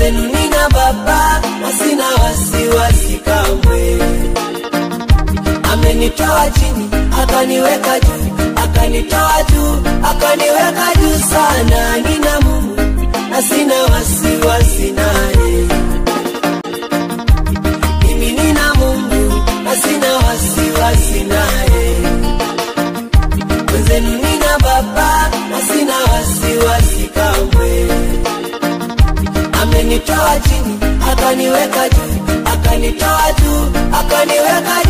zenu nina baba wasina wasiwasi kamwe. Amenitoa chini akaniweka juu, akanitoa juu akaniweka juu sana. Nina mumu na sina wasiwasi na amenitoa chini akaniweka juu akanitoa juu akaniweka juu